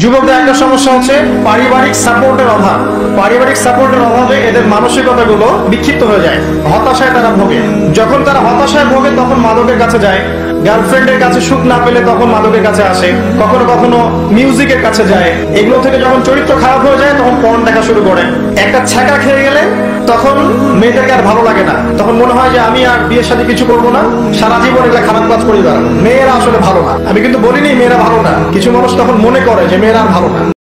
যুবকদের একটা সমস্যা হচ্ছে পারিবারিক সাপোর্টের অভাব। পারিবারিক সাপোর্টের অভাবে এদের মানসিকতাগুলো বিক্ষিপ্ত হয়ে যায়, হতাশায় তারা ভোগে। যখন তারা হতাশায় ভোগে, তখন মাদকের কাছে যায়। গার্লফ্রেন্ডের কাছে সুখ না পেলে তখন মাদকের কাছে আসে। কখনো কখনো মিউজিকের কাছে যায়। এগুলো থেকে যখন চরিত্র খারাপ হয়ে যায়, তখন পর্ন দেখা শুরু করে। একটা ছ্যাঁকা খেয়ে গেলে তখন মেয়েটাকে আর ভালো লাগে না। মনে হয় যে আমি আর বিয়ের সাথে কিছু করব না। সারা জীবন এটা খারাপ কাজ করে বেড়াবো। মেয়েরা আসলে ভালো না। আমি কিন্তু বলিনি মেয়েরা ভালো না। কিছু মানুষ তখন মনে করে যে মেয়েরা ভালো না।